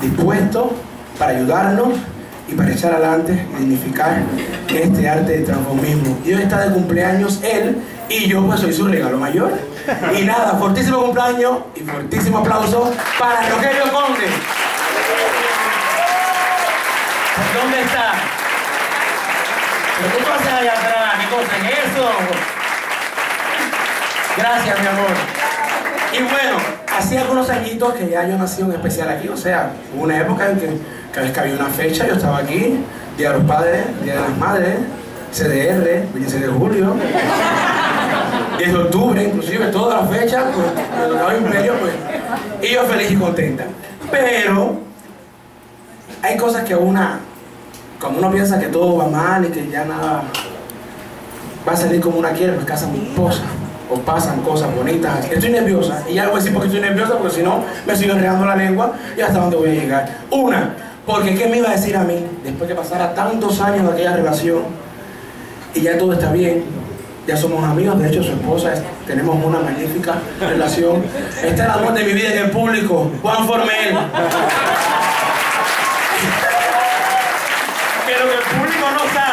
dispuesto para ayudarnos y para echar adelante y dignificar este arte de transformismo. Hoy está de cumpleaños él y yo pues soy su regalo mayor. Y nada, fortísimo cumpleaños y fortísimo aplauso para Rogelio Conde. ¿Dónde está? ¿Pero qué pasa allá atrás? ¿Qué cosa es eso? Gracias, mi amor. Y bueno, hace algunos añitos que ya yo nací un especial aquí, o sea, hubo una época en que cada vez que había una fecha yo estaba aquí, Día de los Padres, Día de las Madres, CDR, 26 de julio, 10 de octubre, inclusive todas las fechas, pues, de los imperio, pues, y yo feliz y contenta. Pero hay cosas que una, como uno piensa que todo va mal y que ya nada va a salir como una quiere, pues casa mi esposa o pasan cosas bonitas. Estoy nerviosa y ya voy a decir porque estoy nerviosa porque si no me sigo enredando la lengua y hasta dónde voy a llegar. Una, porque ¿qué me iba a decir a mí después que pasara tantos años de aquella relación y ya todo está bien? Ya somos amigos, de hecho su esposa, es, tenemos una magnífica relación. Este es el amor de mi vida en el público, Juan Formel. Pero que el público no sabe